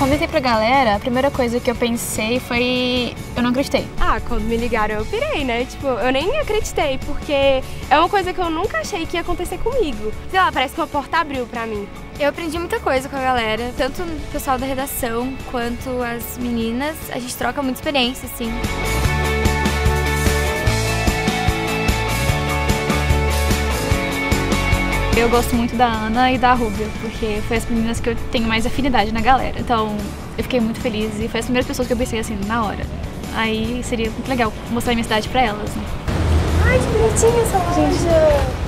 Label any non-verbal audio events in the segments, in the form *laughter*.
Quando eu entrei pra galera, a primeira coisa que eu pensei foi. Eu não acreditei. Ah, quando me ligaram eu pirei, né? Tipo, eu nem acreditei, porque é uma coisa que eu nunca achei que ia acontecer comigo. Sei lá, parece que uma porta abriu pra mim. Eu aprendi muita coisa com a galera, tanto o pessoal da redação quanto as meninas. A gente troca muita experiência, assim. Eu gosto muito da Ana e da Rúbia, porque foi as meninas que eu tenho mais afinidade na galera. Então eu fiquei muito feliz e foi as primeiras pessoas que eu pensei assim, na hora. Aí seria muito legal mostrar a minha cidade pra elas, né? Ai, que bonitinha essa lojinha.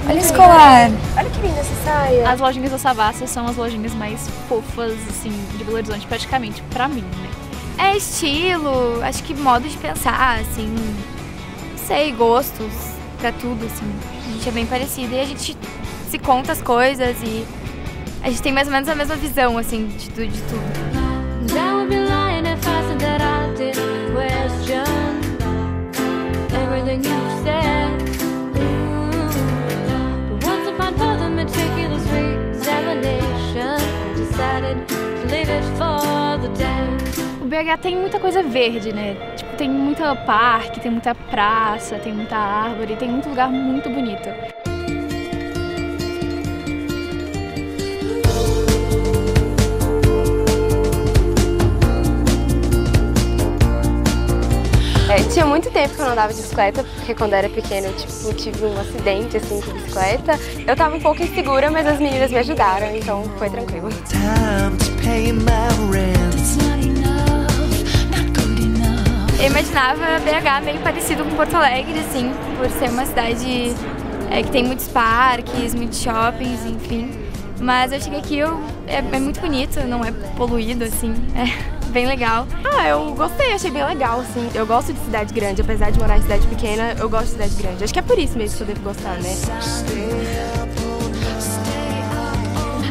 Olha esse colar. Olha que linda essa saia. As lojinhas da Savassi são as lojinhas mais fofas, assim, de Belo Horizonte, praticamente, pra mim, né? É estilo, acho que modo de pensar, assim, não sei, gostos pra tudo, assim. A gente é bem parecido e a gente se conta as coisas e a gente tem mais ou menos a mesma visão, assim, de, tudo- de tudo. O BH tem muita coisa verde, né? Tem muita parque, tem muita praça, tem muita árvore, tem muito lugar muito bonito. É, tinha muito tempo que eu não andava de bicicleta, porque quando eu era pequena eu tipo, tive um acidente assim com bicicleta. Eu tava um pouco insegura, mas as meninas me ajudaram, então foi tranquilo. Eu imaginava BH meio parecido com Porto Alegre, assim, por ser uma cidade é, que tem muitos parques, muitos shoppings, enfim. Mas eu cheguei aqui, eu, é, é muito bonito, não é poluído, assim, *laughs* é bem legal. Ah, eu gostei, achei bem legal, assim. Eu gosto de cidade grande, apesar de morar em cidade pequena, eu gosto de cidade grande. Acho que é por isso mesmo que eu devo gostar, né?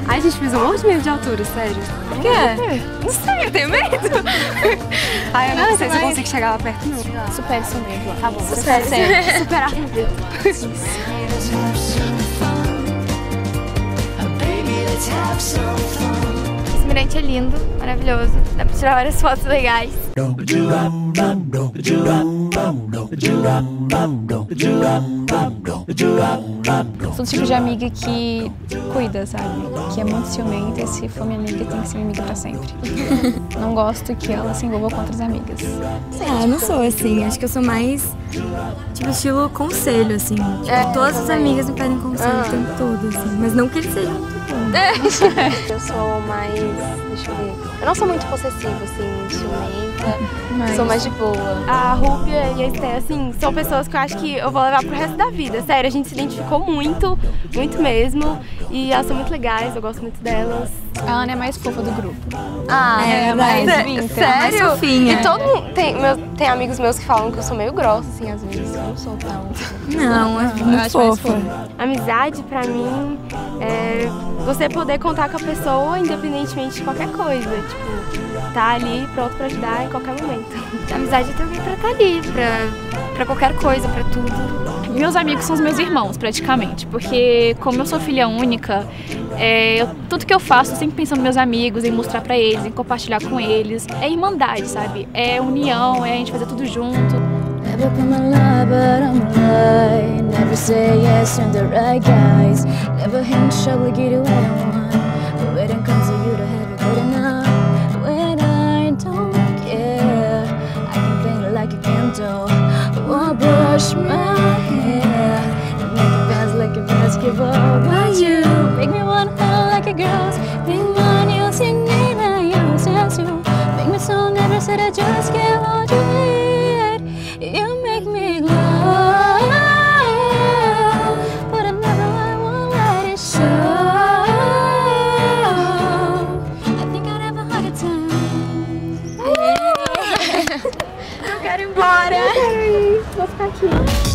Ai, gente, fiz um monte de medo de altura, sério. Por quê? Não sei, eu tenho medo. *laughs* Ai, eu não, sei se eu consigo chegar lá perto, não. Supere seu medo. Tá bom, supera. Superar meu fun. Esse mirante é lindo, maravilhoso, dá pra tirar várias fotos legais. Sou do tipo de amiga que cuida, sabe? Que é muito ciumenta e se for minha amiga, tem que ser minha amiga pra sempre. *laughs* Não gosto que ela se envolva com outras amigas. Ah, eu não sou assim. Acho que eu sou mais, tipo, estilo conselho, assim. Tipo, todas as amigas me pedem conselho o tempo todo, assim. Mas não que eles sejam muito bons. *laughs* Eu sou mais. Deixa eu ver. Eu não sou muito possessiva, assim, ciumenta. Sou mais de boa. A Rúbia e a Esté, assim, são pessoas que eu acho que eu vou levar pro resto da vida. Sério, a gente se identificou muito, muito mesmo. E elas são muito legais, eu gosto muito delas. A Ana é mais fofa do grupo. Ah, é mais vintage. mais Sério? fofinha. E todo mundo. Tem, meu, tem amigos meus que falam que eu sou meio grossa, assim, às vezes. Eu não sou tão. Não, é eu muito acho mais fofa. Amizade, pra mim, é você poder contar com a pessoa independentemente de qualquer coisa. Tipo, tá ali pronto pra ajudar em qualquer momento. A amizade também pra estar ali, pra, pra qualquer coisa, pra tudo. Meus amigos são os meus irmãos, praticamente, porque como eu sou filha única, é, eu- tudo que eu faço, eu sempre pensando nos meus amigos, em mostrar pra eles, em compartilhar com eles. É irmandade, sabe? É união, é a gente fazer tudo junto. Never come alive, but I'm alive. Never say yes and the right guys. Never what I like a candle. Or brush my hair. And make it dance like a basketball. But you make me wanna like a girl's. Bring on you, sing me now, you sense you. Make me so never said I just can't quero ir embora! Eu quero ir, vou ficar aqui.